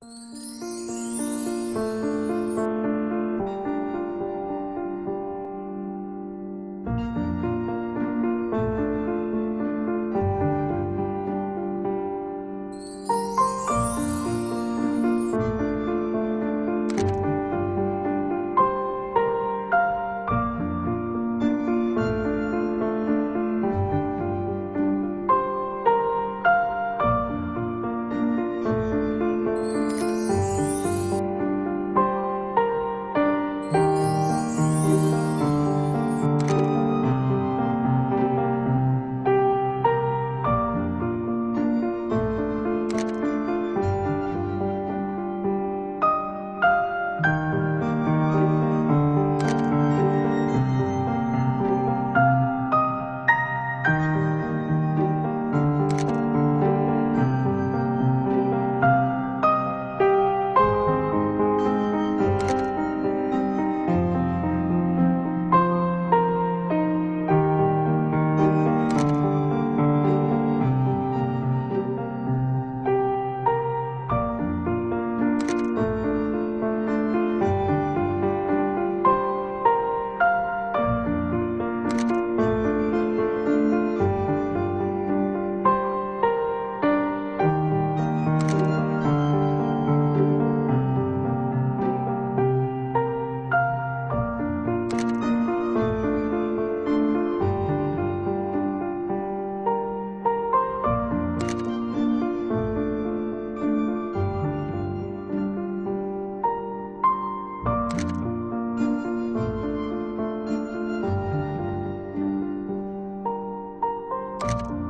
Música Bye.